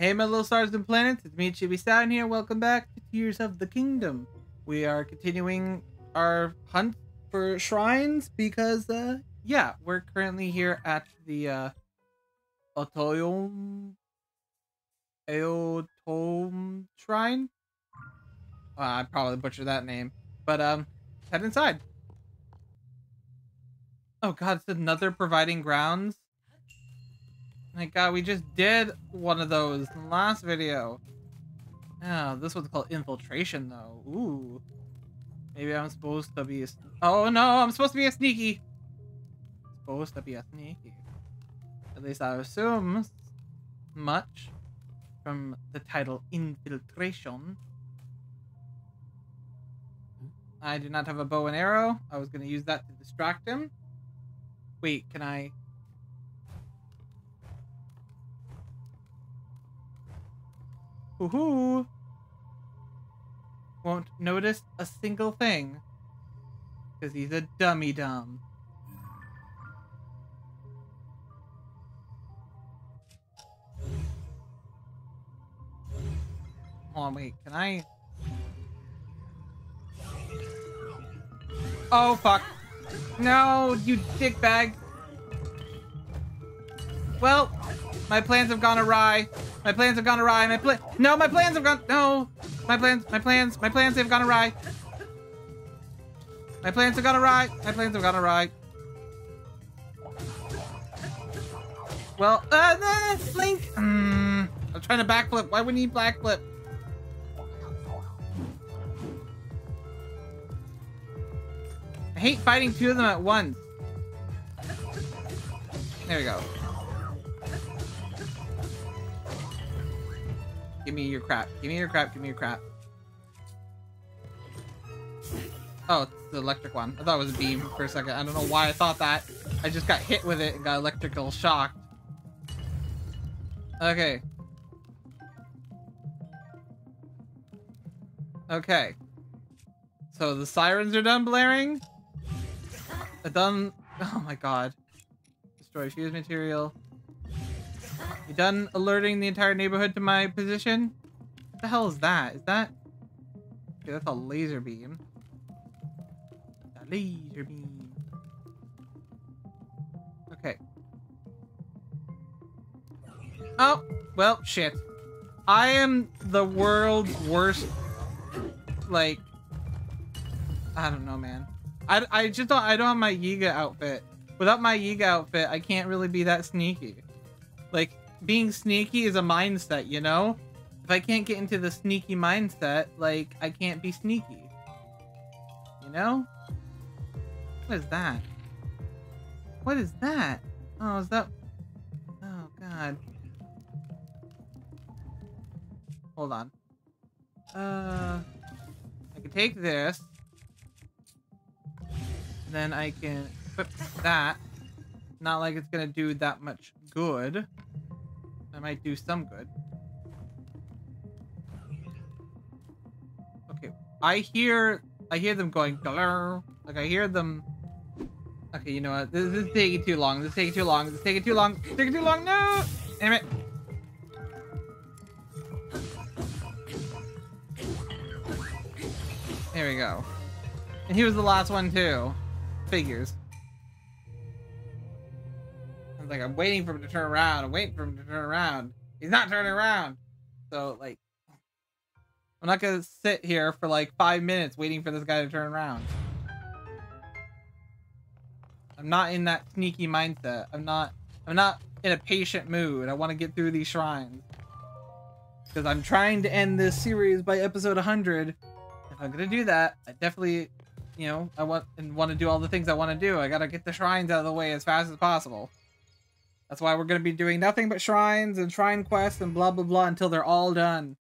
Hey, my little stars and planets, it's me, Chibi Saturn here. Welcome back to Tears of the Kingdom. We are continuing our hunt for shrines because, uh, yeah, we're currently here at the, uh, Otoyom... Eotom Shrine? Uh, I probably butchered that name. But, um, head inside. Oh god, it's another proving grounds? My god, we just did one of those last video. Oh, this one's called infiltration though. Ooh. Maybe I'm supposed to be a... Oh no, I'm supposed to be a sneaky. Supposed to be a sneaky. At least I assume much from the title infiltration. I do not have a bow and arrow. I was going to use that to distract him. Wait, can I... Woohoo! Won't notice a single thing. Because he's a dummy dumb. Hold on, wait, can I... Oh, fuck. No, you dickbag. Well, my plans have gone awry. My plans have gone awry. My plan. No, my plans have gone. No, my plans. My plans. My plans have gone awry. My plans have gone awry. My plans have gone awry. Well, uh, uh Link. Mm, I'm trying to backflip. Why would you backflip? I hate fighting two of them at once. There we go. Give me your crap. Give me your crap. Give me your crap. Oh, it's the electric one. I thought it was a beam for a second. I don't know why I thought that. I just got hit with it and got electrical shocked. Okay. Okay. So the sirens are done blaring. I done. Oh my god. Destroy fuse material. You done alerting the entire neighborhood to my position? What the hell is that? Is that... Okay, that's a laser beam. A laser beam. Okay. Oh, well, shit. I am the world's worst, like, I don't know, man. I, I just don't, I don't have my Yiga outfit. Without my Yiga outfit, I can't really be that sneaky. Like, being sneaky is a mindset, you know? If I can't get into the sneaky mindset, like, I can't be sneaky. You know? What is that? What is that? Oh, is that... Oh, God. Hold on. Uh... I can take this. Then I can equip that. Not like it's gonna do that much good. I might do some good. Okay, I hear I hear them going like I hear them. Okay, you know what? This, this is taking too long. This is taking too long. This is taking too long. Is taking too long. No! Damn it. There we go. And he was the last one too. Figures. Like, I'm waiting for him to turn around. I'm waiting for him to turn around. He's not turning around. So, like, I'm not gonna sit here for like five minutes waiting for this guy to turn around. I'm not in that sneaky mindset. I'm not, I'm not in a patient mood. I want to get through these shrines. Because I'm trying to end this series by episode 100. If I'm gonna do that, I definitely you know, I want and want to do all the things I want to do. I gotta get the shrines out of the way as fast as possible. That's why we're gonna be doing nothing but shrines and shrine quests and blah blah blah until they're all done.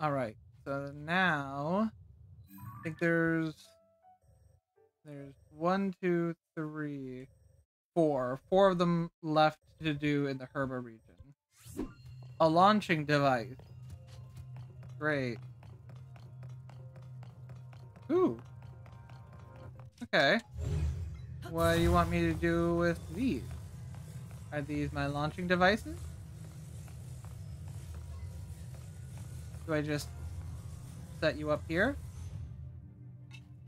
All right, so now I think there's there's one, two, three, four. Four of them left to do in the Herba region. A launching device. Great. Ooh. Okay. What do you want me to do with these? Are these my launching devices? Do I just set you up here?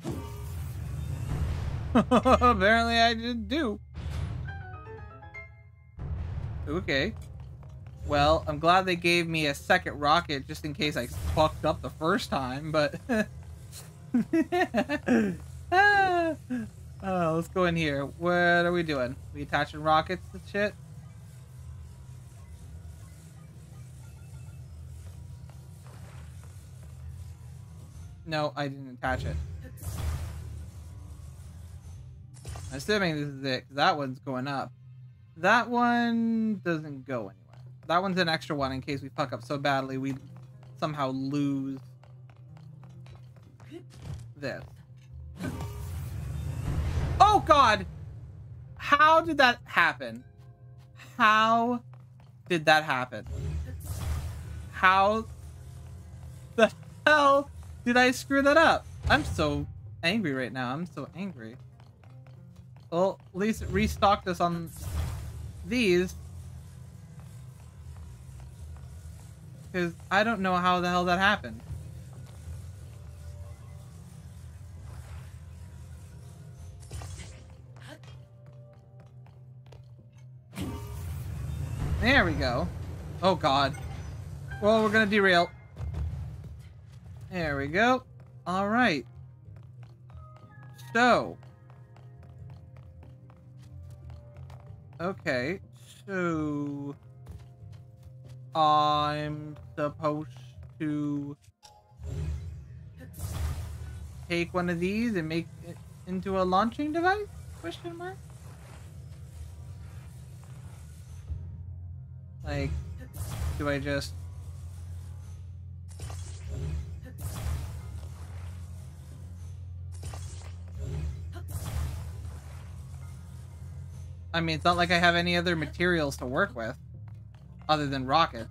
Apparently I didn't do. Okay. Well, I'm glad they gave me a second rocket just in case I fucked up the first time, but... Oh, let's go in here. What are we doing? We attaching rockets to shit? No, I didn't attach it. I'm assuming this is it, that one's going up. That one doesn't go anywhere. That one's an extra one in case we fuck up so badly we somehow lose this. Oh god! How did that happen? How did that happen? How the hell did I screw that up? I'm so angry right now. I'm so angry. Well, at least it restocked us on these. Because I don't know how the hell that happened. There we go. Oh god. Well, we're gonna derail. There we go. Alright. So. Okay. So. I'm supposed to take one of these and make it into a launching device? Question mark? Like, do I just... I mean, it's not like I have any other materials to work with other than rockets.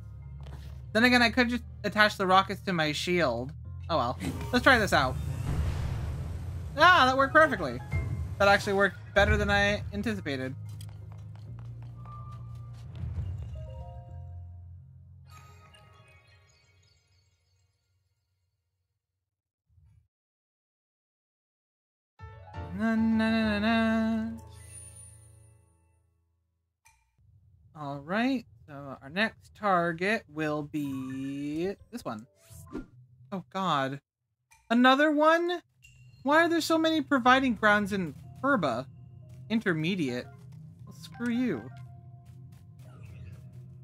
Then again, I could just attach the rockets to my shield. Oh well. Let's try this out. Ah, that worked perfectly. That actually worked better than I anticipated. Na, na, na, na. All right. So our next target will be this one. Oh God, another one? Why are there so many proving grounds in Furba? Intermediate. Well, screw you.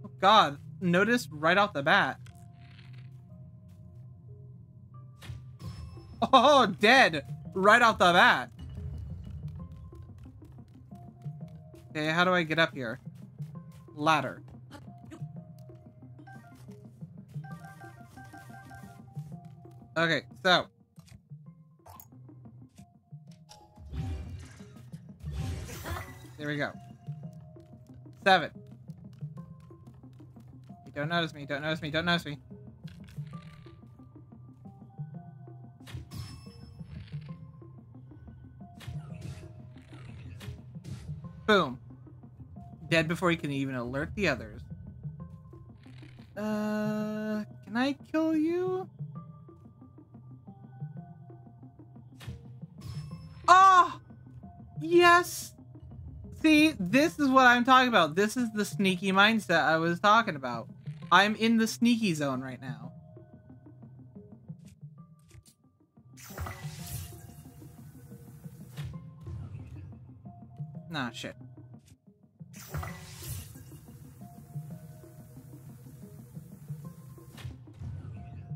Oh God, notice right off the bat. Oh, dead right off the bat. Okay, how do I get up here? Ladder. Okay, so. There we go. Seven. You don't notice me, don't notice me, don't notice me. Boom. Dead before he can even alert the others. Uh, can I kill you? Oh! Yes! See, this is what I'm talking about. This is the sneaky mindset I was talking about. I'm in the sneaky zone right now. Nah, shit.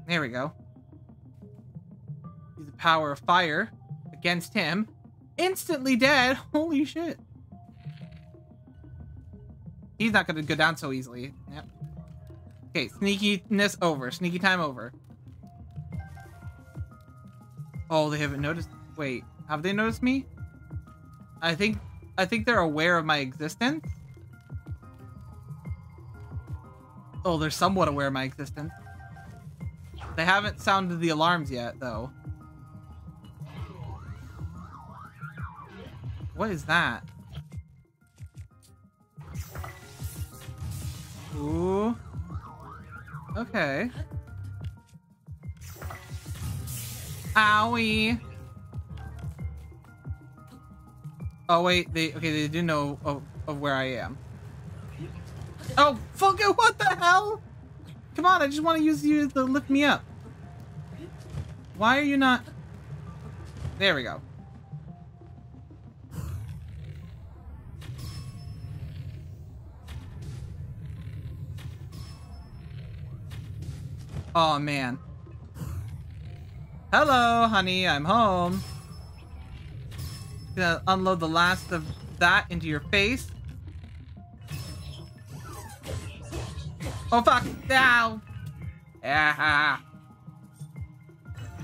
There we go. Use the power of fire against him. Instantly dead. Holy shit. He's not gonna go down so easily. Yep. Okay, sneakiness over. Sneaky time over. Oh, they haven't noticed. Wait, have they noticed me? I think, I think they're aware of my existence. Oh, they're somewhat aware of my existence. They haven't sounded the alarms yet, though. What is that? Ooh. Okay. Owie. Oh wait, they okay, they do know of, of where I am. Oh fuck it, what the hell? Come on, I just want to use you to lift me up. Why are you not There we go. Oh man. Hello, honey, I'm home. Gonna unload the last of that into your face. Oh fuck! Ow! Ah.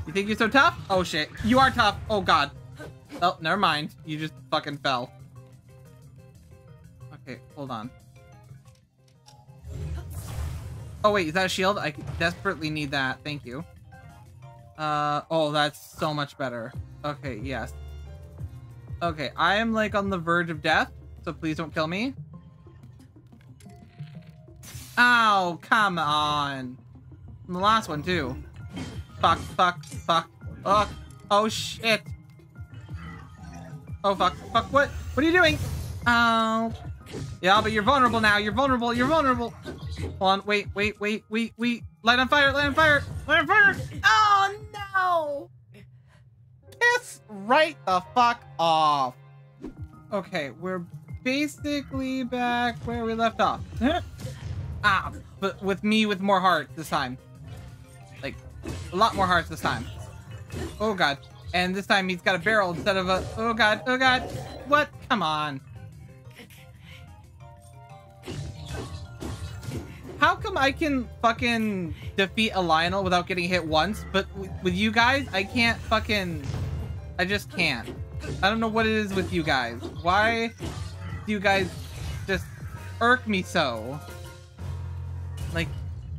You think you're so tough? Oh shit. You are tough. Oh god. Oh, never mind. You just fucking fell. Okay, hold on. Oh wait, is that a shield? I desperately need that. Thank you. Uh, oh, that's so much better. Okay, yes. Okay, I am like on the verge of death, so please don't kill me. Oh, come on. The last one too. Fuck, fuck, fuck, fuck. Oh shit. Oh fuck, fuck, what? What are you doing? Oh. Yeah, but you're vulnerable now. You're vulnerable. You're vulnerable. Hold on. Wait, wait, wait, wait, wait. Light on fire. Light on fire. Light on fire. Oh, no. Piss right the fuck off. Okay, we're basically back where we left off. ah, but with me with more heart this time. A lot more hearts this time. Oh, God. And this time he's got a barrel instead of a... Oh, God. Oh, God. What? Come on. How come I can fucking defeat a Lynel without getting hit once, but with you guys, I can't fucking... I just can't. I don't know what it is with you guys. Why do you guys just irk me so? Like,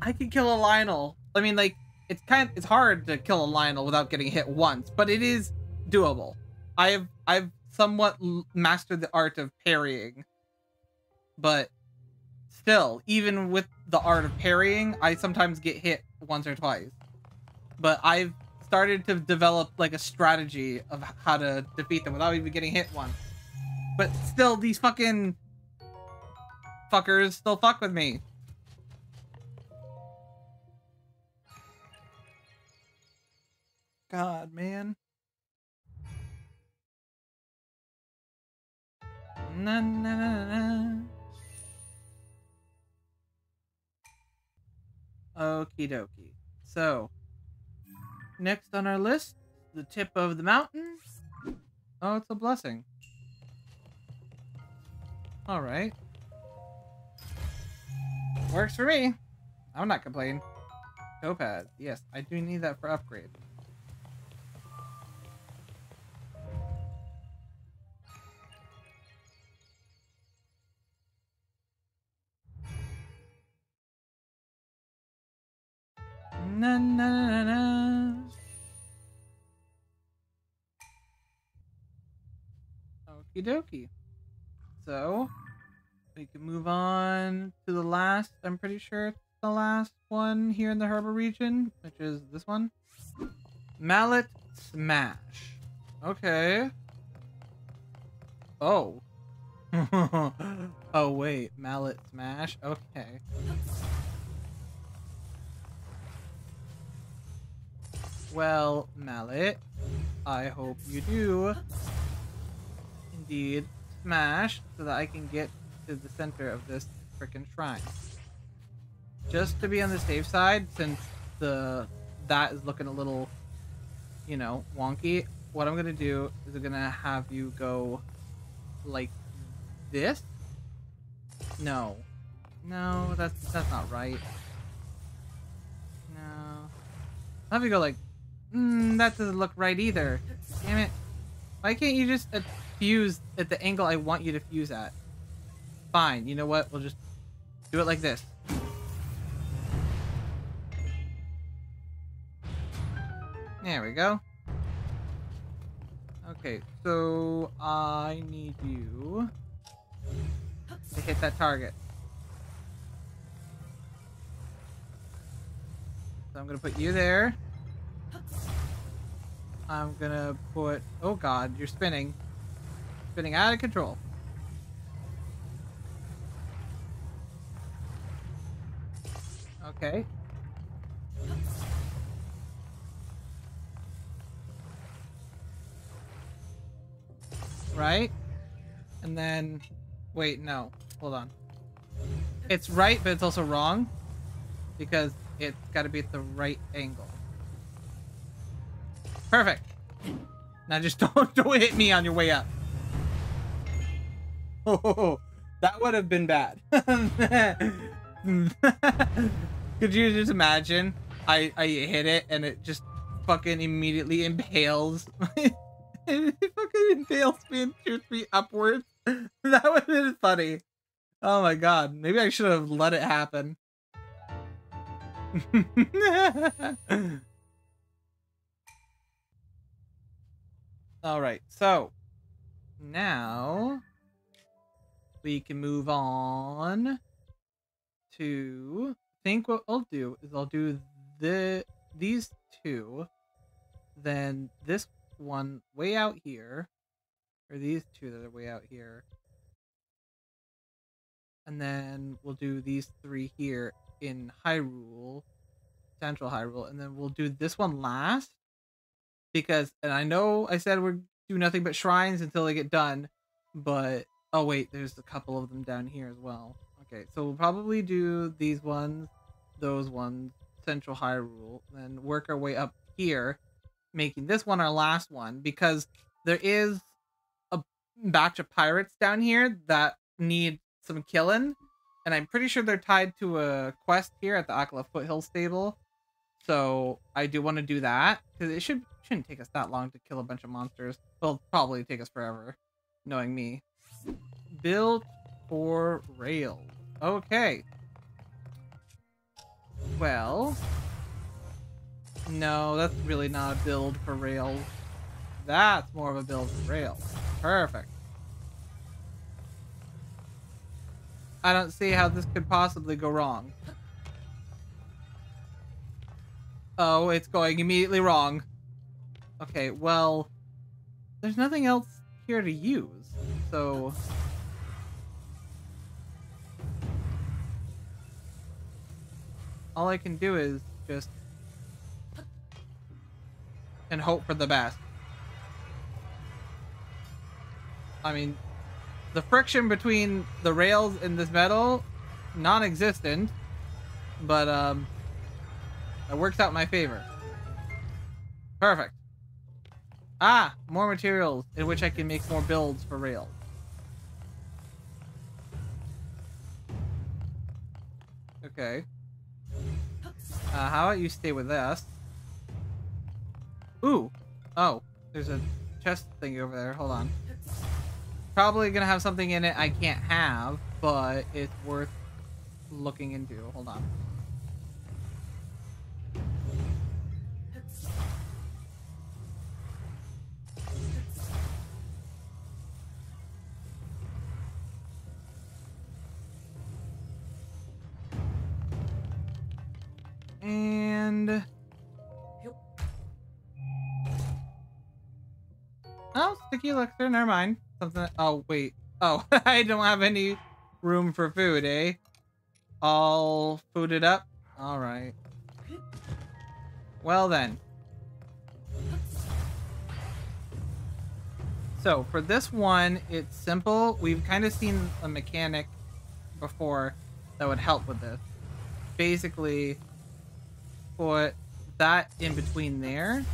I can kill a Lynel. I mean, like, it's kind of, it's hard to kill a Lynel without getting hit once, but it is doable. I've, I've somewhat mastered the art of parrying, but still, even with the art of parrying, I sometimes get hit once or twice. But I've started to develop like a strategy of how to defeat them without even getting hit once. But still, these fucking fuckers still fuck with me. God, man. Na na na. Okie dokie. So, next on our list, the tip of the mountain. Oh, it's a blessing. Alright. Works for me. I'm not complaining. Topaz. Yes, I do need that for upgrade. Na na na. Okie dokie. So, we can move on to the last, I'm pretty sure it's the last one here in the harbor region, which is this one. Mallet Smash. Okay. Oh. oh, wait. Mallet Smash? Okay. Well, Mallet, I hope you do indeed smash so that I can get to the center of this freaking shrine. Just to be on the safe side, since the that is looking a little, you know, wonky, what I'm gonna do is I'm gonna have you go like this. No, no, that's that's not right. No, I'll have you go like Mm, that doesn't look right either. Damn it. Why can't you just fuse at the angle I want you to fuse at? Fine, you know what? We'll just do it like this. There we go. Okay, so I need you to hit that target. So I'm gonna put you there. I'm gonna put, oh god, you're spinning. Spinning out of control. Okay. Right? And then, wait, no, hold on. It's right, but it's also wrong because it's got to be at the right angle. Perfect. Now just don't don't hit me on your way up. Oh, that would have been bad. Could you just imagine? I I hit it and it just fucking immediately impales. it fucking impales me and shoots me upwards. That would have been funny. Oh my god. Maybe I should have let it happen. All right, so now we can move on to I think what I'll do is I'll do the these two, then this one way out here, or these two that are way out here, and then we'll do these three here in Hyrule, Central Hyrule, and then we'll do this one last because and I know I said we're do nothing but shrines until they get done, but oh wait, there's a couple of them down here as well. Okay, so we'll probably do these ones, those ones, Central Hyrule, then work our way up here, making this one our last one because there is a batch of pirates down here that need some killing, and I'm pretty sure they're tied to a quest here at the Akkala Foothill Stable. So I do want to do that because it should shouldn't take us that long to kill a bunch of monsters. It'll probably take us forever, knowing me. Built for rail. Okay. Well, no, that's really not a build for rails. That's more of a build for rails. Perfect. I don't see how this could possibly go wrong. Oh, it's going immediately wrong. Okay, well, there's nothing else here to use, so... All I can do is just... and hope for the best. I mean, the friction between the rails and this metal, non-existent, but um, it works out in my favor. Perfect. Ah, more materials in which I can make more builds for rails. Okay. Uh, how about you stay with us? Ooh. Oh, there's a chest thing over there. Hold on. Probably gonna have something in it I can't have, but it's worth looking into. Hold on. And... Oh, sticky elixir, never mind. Something, oh, wait. Oh, I don't have any room for food, eh? All fooded up? Alright. Well then. So, for this one, it's simple. We've kind of seen a mechanic before that would help with this. Basically, put that in between there.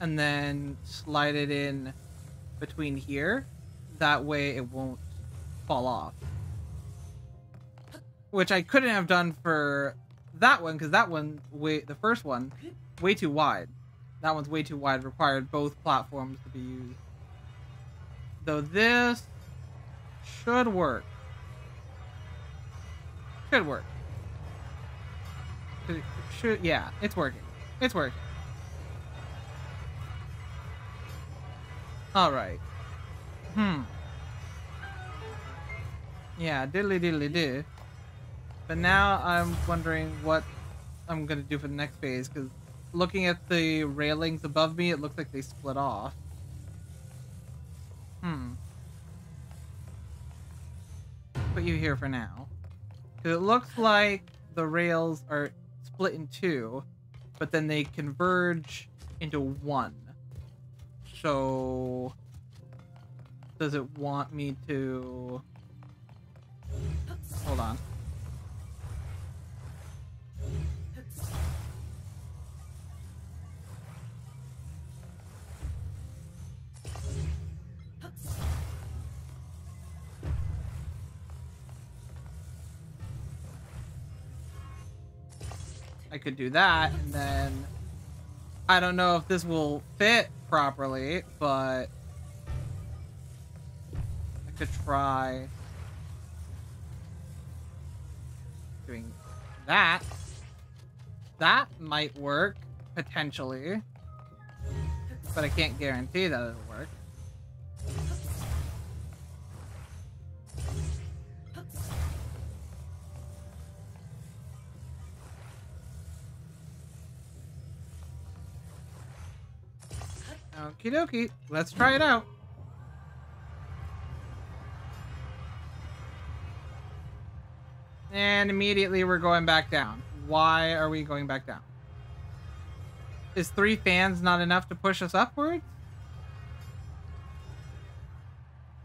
And then slide it in between here. That way it won't fall off. Which I couldn't have done for that one, because that one, way the first one, way too wide. That one's way too wide, required both platforms to be used. Though this should work. Should work. Should, yeah, it's working. It's working. Alright. Hmm. Yeah, diddly diddly do. But now I'm wondering what I'm gonna do for the next phase, because looking at the railings above me, it looks like they split off. Hmm. Put you here for now. Because it looks like the rails are split in two, but then they converge into one. So, does it want me to... Hold on. Could do that, and then I don't know if this will fit properly, but I could try doing that. That might work, potentially, but I can't guarantee that it'll work. Okie dokie. Let's try it out. And immediately we're going back down. Why are we going back down? Is three fans not enough to push us upwards?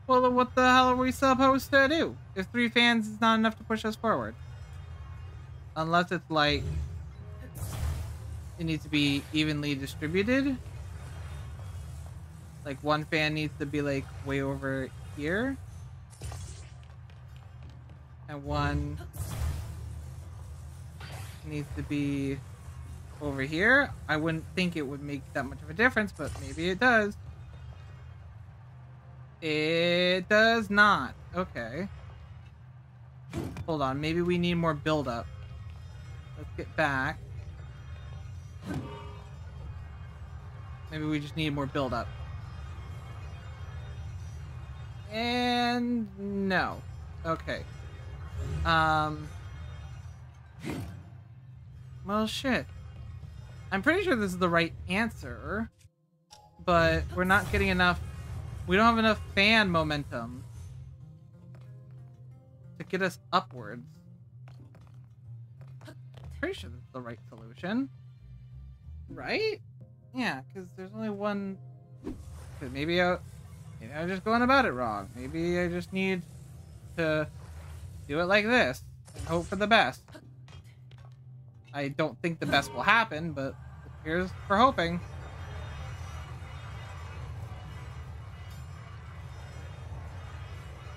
Well, what the hell are we supposed to do? If three fans is not enough to push us forward. Unless it's like... It needs to be evenly distributed. Like one fan needs to be like way over here. And one needs to be over here. I wouldn't think it would make that much of a difference, but maybe it does. It does not. Okay. Hold on. Maybe we need more build-up. Let's get back. Maybe we just need more build-up. And no. Okay. Um. Well, shit. I'm pretty sure this is the right answer, but we're not getting enough. We don't have enough fan momentum to get us upwards. Pretty sure this is the right solution. Right? Yeah, because there's only one. Maybe I, Maybe I'm just going about it wrong. Maybe I just need to do it like this and hope for the best. I don't think the best will happen, but here's for hoping.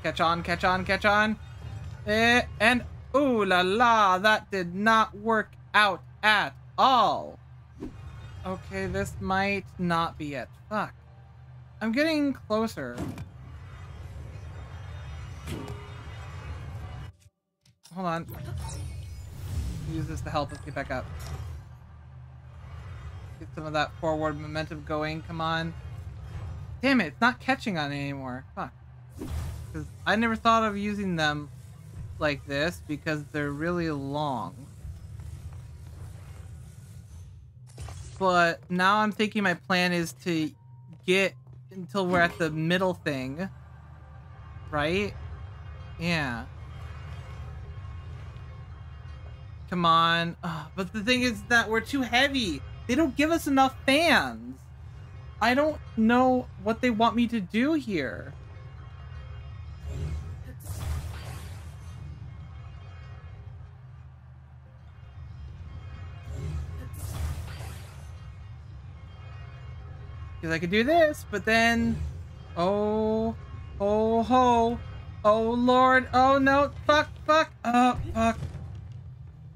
Catch on, catch on, catch on. Eh, and ooh la la, that did not work out at all. Okay, this might not be it. Fuck. I'm getting closer. Hold on. Use this to help us get back up. Get some of that forward momentum going. Come on. Damn it, it's not catching on anymore. Fuck. Because I never thought of using them like this because they're really long. But now I'm thinking my plan is to get until we're at the middle thing. Right? Yeah. Come on. Oh, but the thing is that we're too heavy. They don't give us enough fans. I don't know what they want me to do here. Because I could do this, but then... Oh... Oh ho! Oh lord! Oh no! Fuck! Fuck! Oh fuck!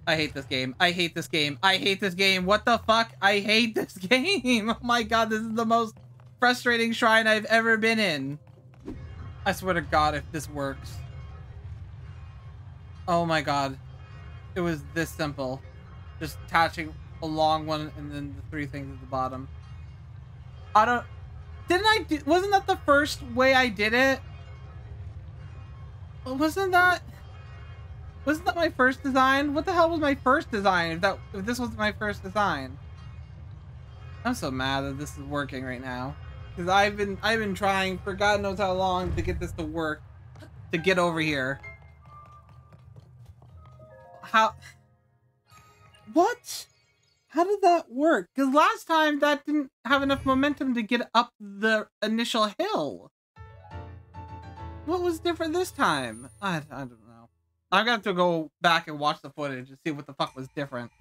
I hate this game. I hate this game. I hate this game. What the fuck? I hate this game. Oh my god, this is the most frustrating shrine I've ever been in. I swear to god if this works. Oh my god. It was this simple. Just attaching a long one and then the three things at the bottom. I don't... Didn't I do, wasn't that the first way I did it? Wasn't that wasn't that my first design? What the hell was my first design if that if this was my first design? I'm so mad that this is working right now. Because I've been I've been trying for God knows how long to get this to work. To get over here. How What? How did that work? Because last time that didn't have enough momentum to get up the initial hill. What was different this time? I, I don't know. I'm have to go back and watch the footage and see what the fuck was different.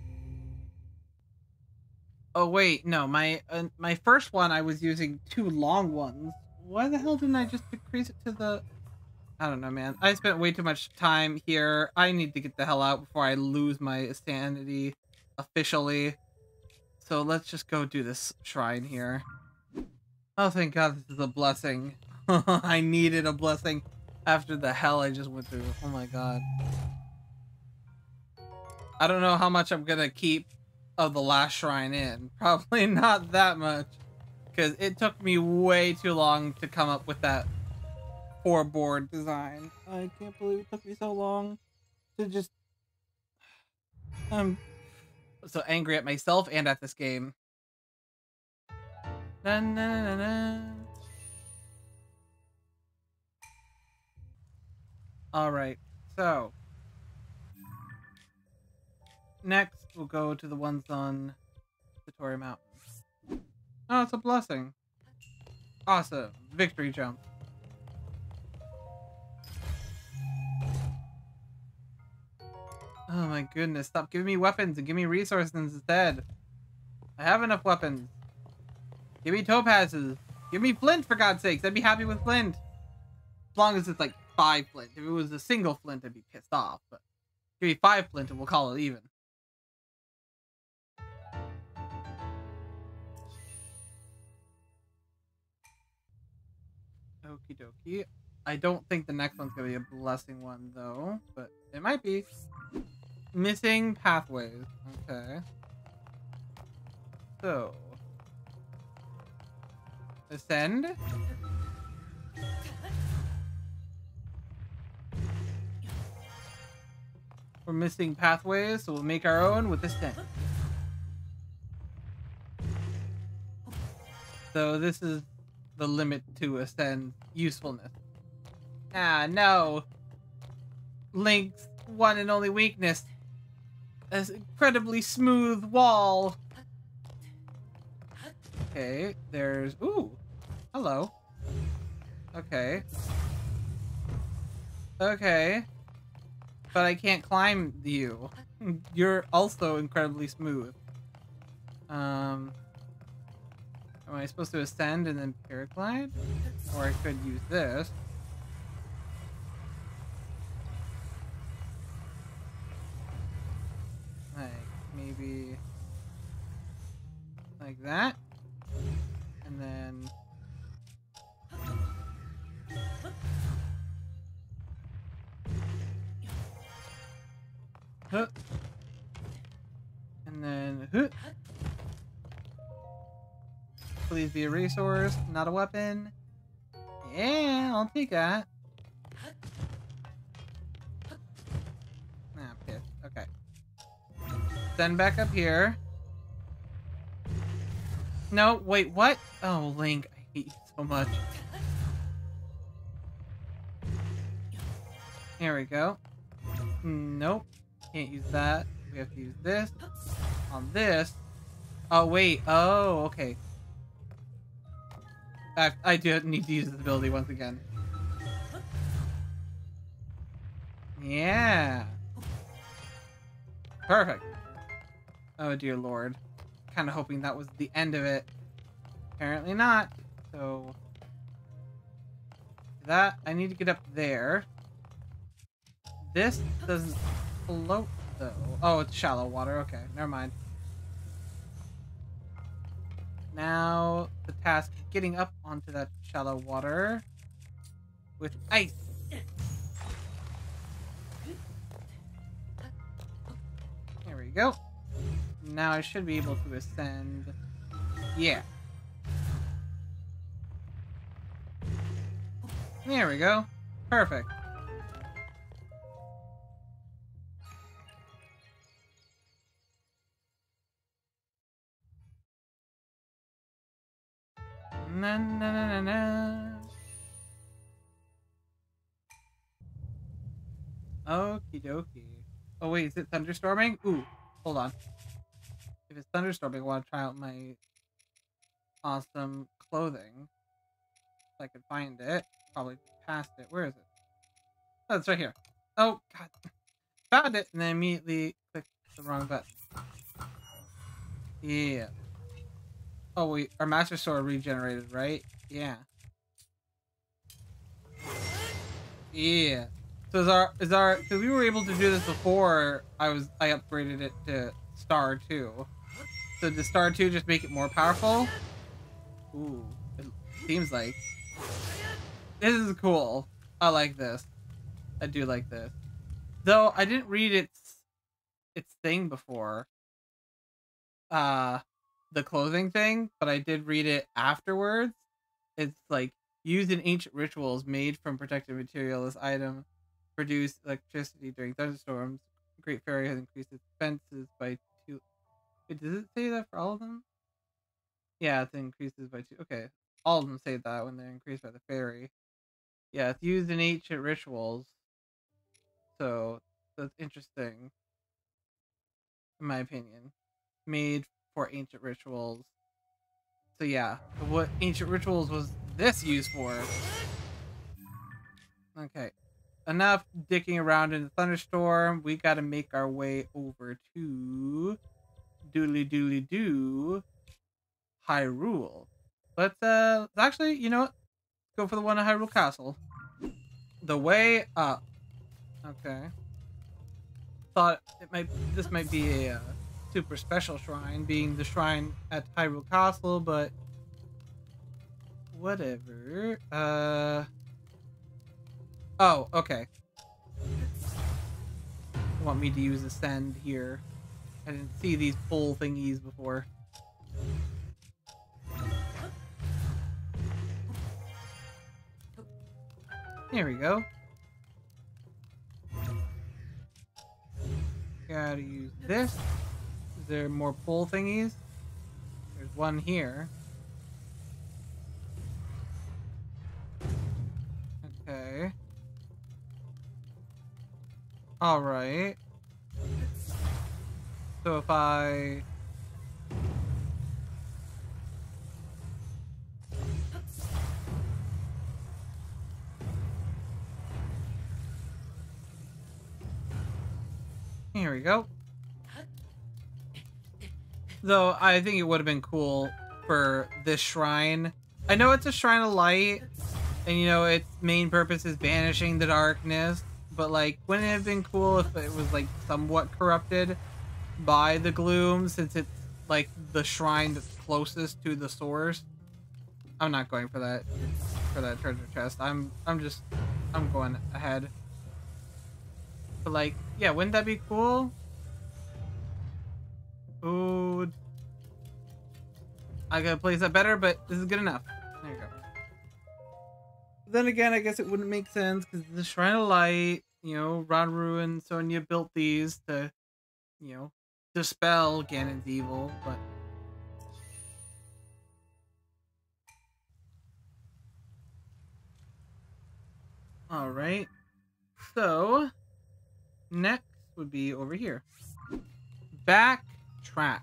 Oh wait, no, my uh, my first one I was using two long ones. Why the hell didn't I just decrease it to the... I don't know, man. I spent way too much time here. I need to get the hell out before I lose my sanity officially. So let's just go do this shrine here. Oh, thank God this is a blessing. I needed a blessing after the hell I just went through. Oh my God. I don't know how much I'm gonna keep of the last shrine in. Probably not that much. Because it took me way too long to come up with that four board design. I can't believe it took me so long to just... I'm um, so angry at myself and at this game. Na, na, na, Alright, so next we'll go to the ones on Satori Mountain. Oh, it's a blessing. Awesome. Victory jump. Oh my goodness, stop giving me weapons and give me resources instead. I have enough weapons. Give me topazes. Give me flint for God's sakes. I'd be happy with flint. As long as it's like five flint. If it was a single flint, I'd be pissed off. But give me five flint and we'll call it even. Okie dokie. I don't think the next one's gonna be a blessing one though, but it might be. Missing pathways. Okay. So. Ascend. We're missing pathways, so we'll make our own with ascend. So this is the limit to ascend usefulness. Ah, no. Link's one and only weakness an incredibly smooth wall. Okay, there's... Ooh. Hello. Okay. Okay. But I can't climb you. You're also incredibly smooth. Um... Am I supposed to ascend and then paraglide? Or I could use this. That. And then. And then. Please be a resource, not a weapon. Yeah, I'll take that. Ah, okay, then back up here. No, wait, what? Oh, Link, I hate you so much. Here we go. Nope. Can't use that. We have to use this. On this. Oh, wait. Oh, okay. I, I do need to use this ability once again. Yeah. Perfect. Oh dear lord. Kind of hoping that was the end of it. Apparently not. So... That, I need to get up there. This doesn't float though. Oh, it's shallow water. Okay, never mind. Now, the task getting up onto that shallow water with ice. There we go. Now I should be able to ascend. Yeah. There we go. Perfect. Na na na na na. Okie dokie. Oh wait, is it thunderstorming? Ooh, hold on. If it's thunderstorming, I want to try out my awesome clothing. If I could find it. Probably past it. Where is it? Oh, it's right here. Oh, God. Found it, and then immediately click the wrong button. Yeah. Oh, wait. Our Master Sword regenerated, right? Yeah. Yeah. So is our is our because we were able to do this before I was I upgraded it to star two. So does star two just make it more powerful? Ooh, it seems like. This is cool. I like this. I do like this. Though I didn't read its its thing before. Uh the clothing thing, but I did read it afterwards. It's like used in ancient rituals made from protective material. This item produce electricity during thunderstorms. Great Fairy has increased its defenses by. Wait, does it say that for all of them? Yeah, it increases by two. Okay, all of them say that when they're increased by the fairy. Yeah, it's used in ancient rituals. So that's interesting, in my opinion. Made for ancient rituals. So yeah, what ancient rituals was this used for? Okay, enough dicking around in the thunderstorm. We gotta make our way over to doodly doodly doo Hyrule. Let's uh actually, you know what? Go for the one at Hyrule Castle. The way up. Okay. Thought it might this might be a uh, super special shrine, being the shrine at Hyrule Castle, but whatever. Uh Oh, okay. Want me to use ascend here. I didn't see these pull thingies before. There we go. Gotta use this. Is there more pull thingies? There's one here. Okay. Alright. So if I... Here we go. Though I think it would have been cool for this shrine. I know it's a shrine of light, and you know its main purpose is banishing the darkness, but like wouldn't it have been cool if it was like somewhat corrupted by the gloom since it's like the shrine that's closest to the source. I'm not going for that for that treasure chest. I'm i'm just i'm going ahead. But like yeah wouldn't that be cool? Ooh, I gotta place that better, but this is good enough. There you go. Then again, I guess it wouldn't make sense because the Shrine of Light, you know, Rauru and Sonia built these to, you know, dispel Ganon's evil, but. Alright. So, next would be over here. Backtrack.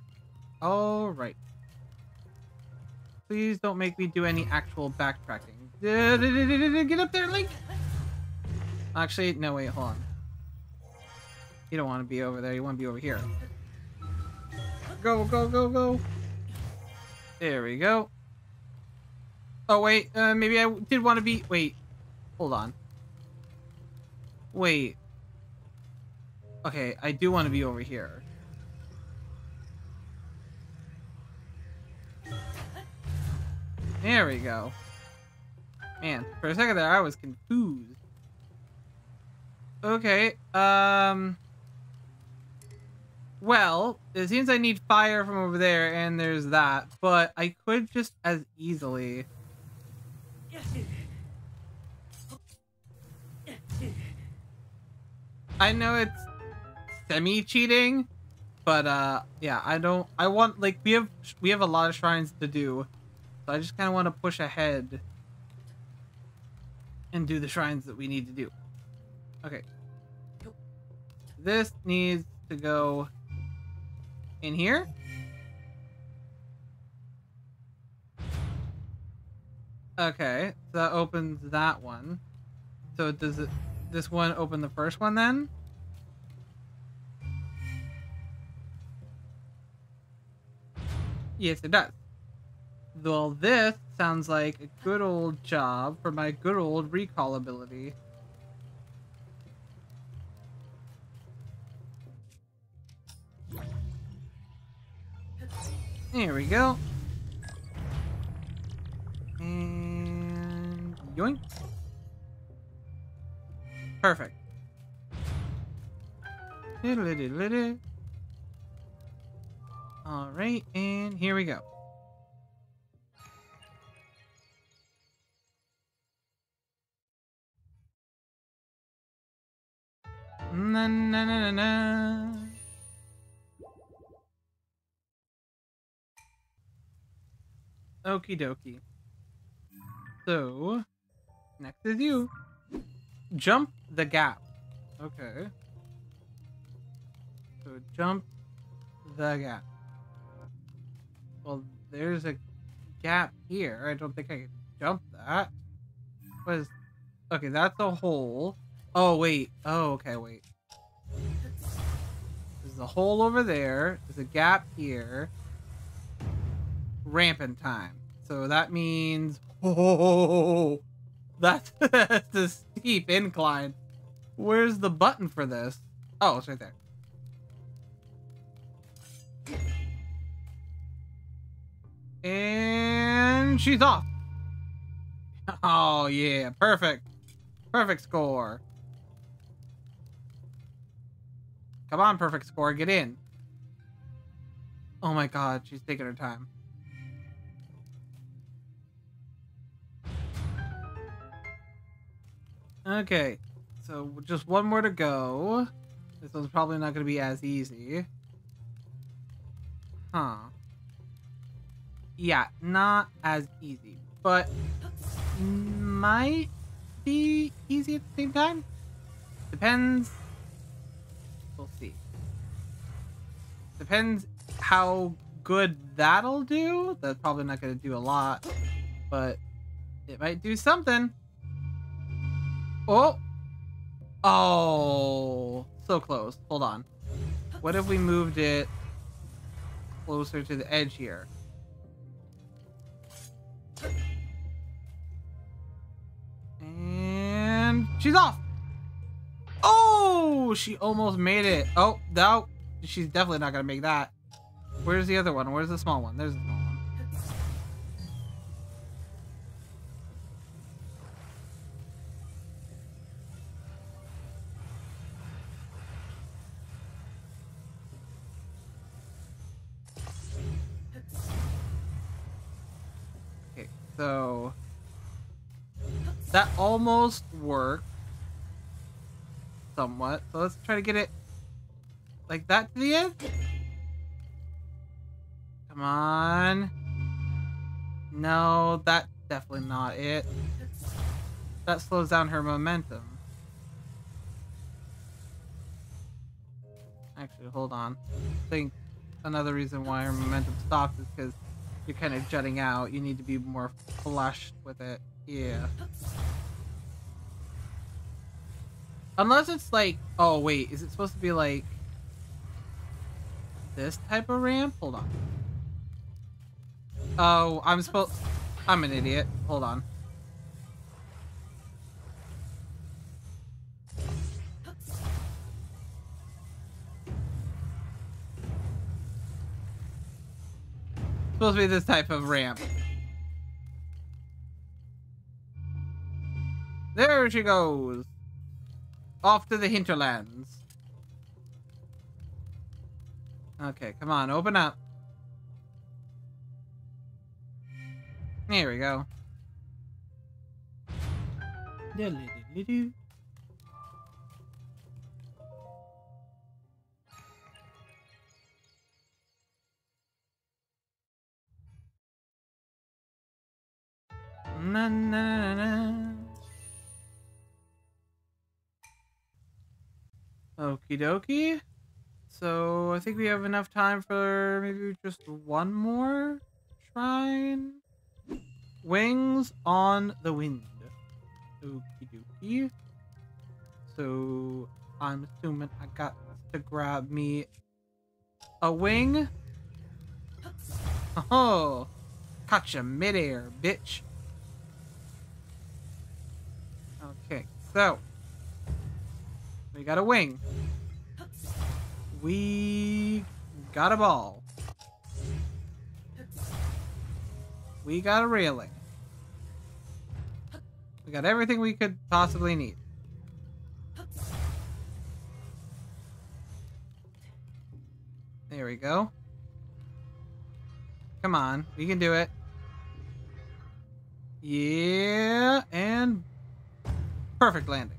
Alright. Please don't make me do any actual backtracking. Get up there, Link! Actually, no, wait, hold on. You don't want to be over there, you want to be over here. Go, go, go, go! There we go. Oh, wait, uh, maybe I did want to be... Wait, hold on. Wait. Okay, I do want to be over here. There we go. Man, for a second there, I was confused. Okay, um... Well, it seems I need fire from over there, and there's that. But I could just as easily... I know it's semi-cheating, but uh, yeah, I don't... I want, like, we have, we have a lot of shrines to do. So I just kind of want to push ahead and do the shrines that we need to do. Okay. This needs to go in here. Okay, so that opens that one. So does it this one open the first one then? Yes, it does. Well, this sounds like a good old job for my good old recall ability. There we go. And yoink. Perfect. All right, and here we go. Na na na na na. Okie dokie. So, next is you. Jump the gap. Okay. So jump the gap. Well, there's a gap here. I don't think I can jump that. What is... Okay, that's a hole. Oh, wait. Oh, okay, wait. There's a hole over there. There's a gap here. Rampant time. So that means... Oh, that's, that's a steep incline. Where's the button for this? Oh, it's right there. And she's off. Oh, yeah. Perfect. Perfect score. Come on, perfect score. Get in. Oh my god, she's taking her time. Okay, so just one more to go. This one's probably not going to be as easy. Huh. Yeah, not as easy, but might be easy at the same time. Depends. We'll see. Depends how good that'll do. That's probably not going to do a lot, but it might do something. Oh! Oh! So close. Hold on. What if we moved it closer to the edge here? And she's off! Oh! She almost made it. Oh, no. She's definitely not going to make that. Where's the other one? Where's the small one? There's the small one. So that almost worked somewhat. So let's try to get it like that to the end. Come on. No, that's definitely not it. That slows down her momentum. Actually, hold on. I think another reason why her momentum stops is because you're kind of jutting out. You need to be more flush with it. Yeah. Unless it's like, oh wait, is it supposed to be like this type of ramp? Hold on. Oh, I'm supposed, I'm an idiot. Hold on. Supposed to be this type of ramp. There she goes. Off to the hinterlands. Okay, come on, open up. There we go. Na, na, na. Okie dokie. So I think we have enough time for maybe just one more shrine. Wings on the wind. Okie dokie. So I'm assuming I got to grab me a wing. Oh, you midair, bitch. Okay, so we got a wing. We got a ball. We got a railing. We got everything we could possibly need. There we go. Come on, we can do it. Yeah, and perfect landing.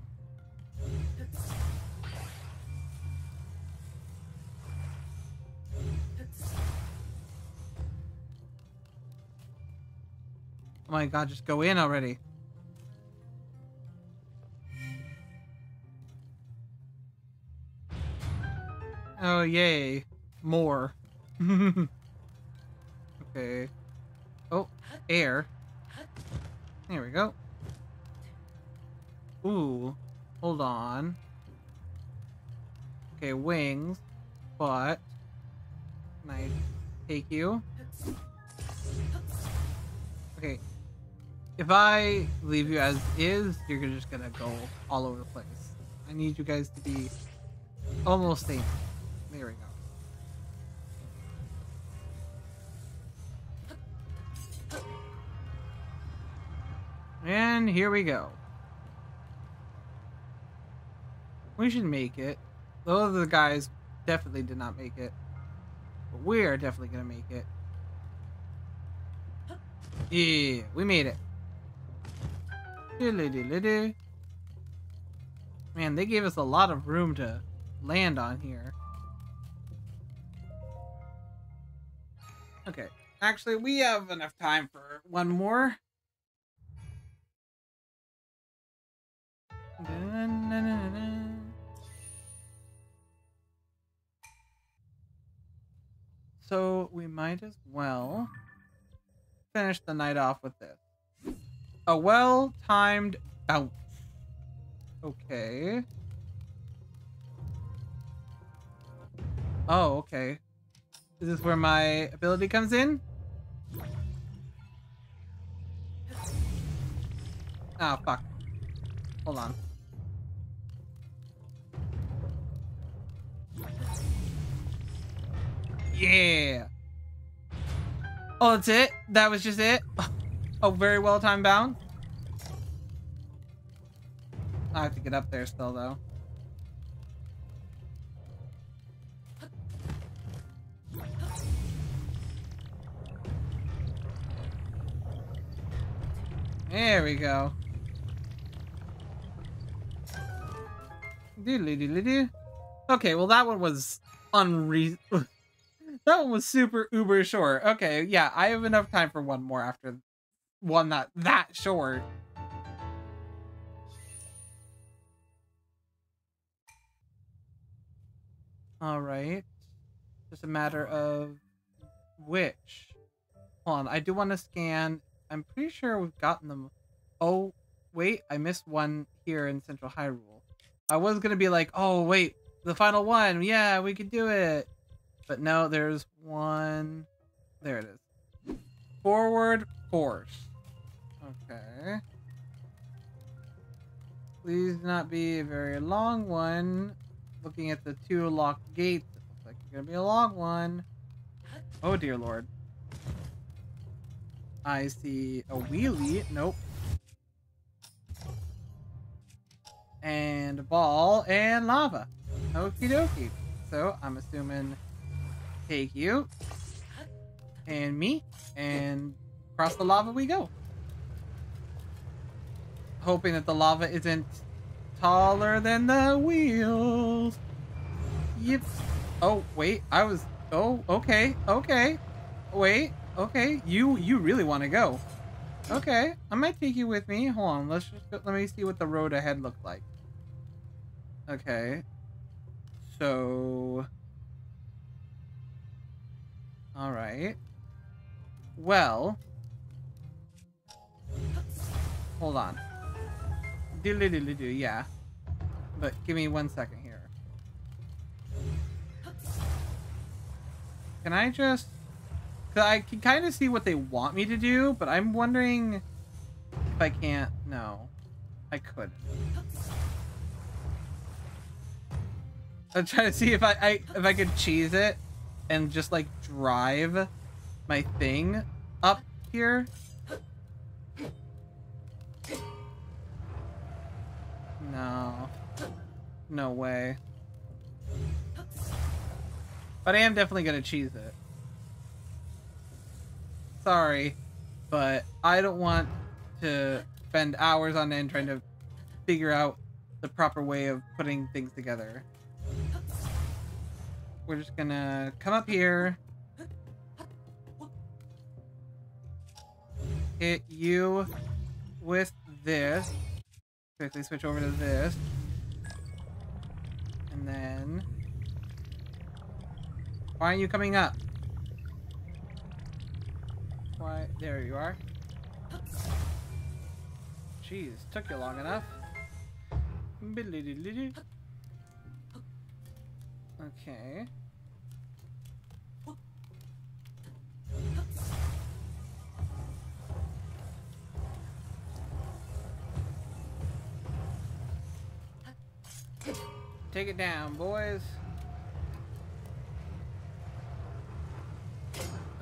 Oh my god, just go in already. Oh, yay. More. okay. Oh, air. There we go. Ooh, hold on. Okay, wings, but can I take you? Okay, if I leave you as is, you're just gonna go all over the place. I need you guys to be almost stable. There we go. And here we go. We should make it. Those other guys definitely did not make it. But we're definitely gonna make it. Yeah, we made it. Man, they gave us a lot of room to land on here. Okay, actually, we have enough time for one more. So we might as well finish the night off with this. A well-timed bounce. Okay. Oh, okay. This is this where my ability comes in? Ah, oh, fuck. Hold on. Yeah. Oh, that's it? That was just it? Oh, very well timed bound? I have to get up there still, though. There we go. Doodly doodly doo. Okay, well that one was unre. that one was super uber short. Okay, yeah, I have enough time for one more after one that that short. All right, just a matter of which. Hold on, I do want to scan. I'm pretty sure we've gotten them. Oh, wait, I missed one here in Central Hyrule. I was gonna be like, oh wait, the final one. Yeah, we could do it. But no, there's one. There it is. Forward force. Okay. Please not be a very long one. Looking at the two locked gates, it looks like it's gonna be a long one. Oh dear lord. I see a wheelie. Nope. And a ball and lava. Okie dokie. So I'm assuming take you and me and across the lava we go hoping that the lava isn't taller than the wheels. Yep. Oh, wait. I was... Oh, okay. Okay. Wait. Okay. You you really want to go. Okay, I might take you with me. Hold on, let's just let me see what the road ahead looked like. Okay. So All right. Well, hold on. Do do do yeah. But give me one second here. Can I just I can kind of see what they want me to do, but I'm wondering if I can't. No, I could. I'm trying to see if I, I if I could cheese it and just like drive my thing up here. No. No way. But I am definitely gonna cheese it. Sorry, but I don't want to spend hours on end trying to figure out the proper way of putting things together. We're just gonna come up here. Hit you with this. Quickly switch over to this. And then... Why aren't you coming up? Why? There you are. Jeez, took you long enough. Okay. Take it down, boys.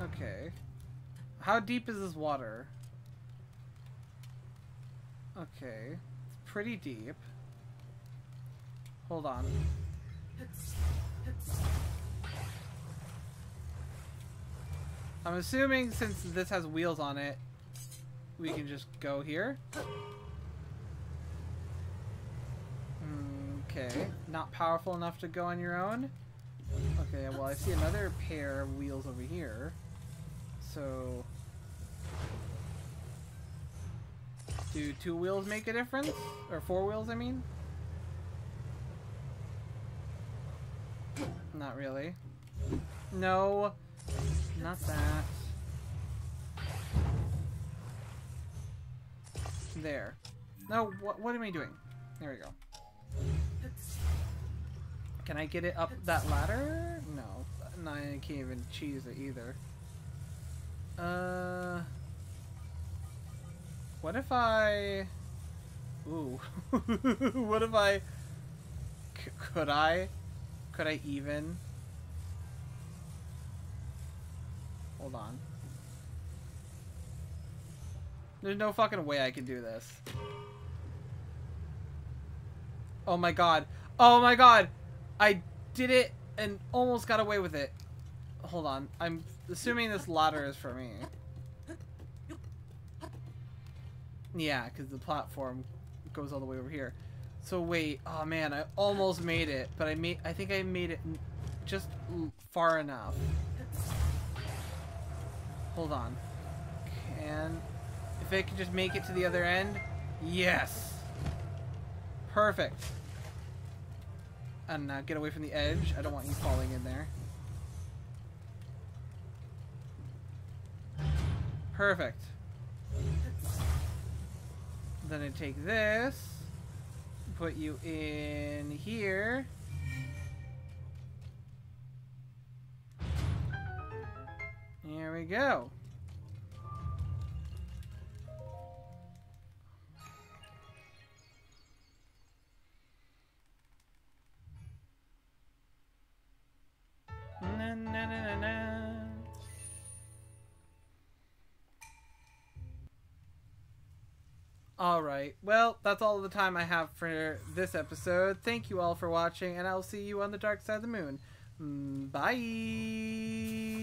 Okay. How deep is this water? Okay. It's pretty deep. Hold on. I'm assuming since this has wheels on it, we can just go here. Okay, not powerful enough to go on your own. Okay, well I see another pair of wheels over here. So... Do two wheels make a difference? Or four wheels, I mean? Not really. No, not that. There. No, what, what am I doing? There we go. Can I get it up that ladder? No. no I can't even cheese it either. Uh... What if I... Ooh. what if I... C could I? Could I even? Hold on. There's no fucking way I can do this. Oh my god. Oh my god! I did it and almost got away with it. Hold on. I'm assuming this ladder is for me. Yeah, because the platform goes all the way over here. So wait, oh man, I almost made it, but I made I think I made it just far enough. Hold on. Can if I could just make it to the other end? Yes. Perfect. And now get away from the edge. I don't want you falling in there. Perfect. Then I take this put you in here. Here we go. Alright, well, that's all the time I have for this episode. Thank you all for watching, and I'll see you on the dark side of the moon. Mm, bye!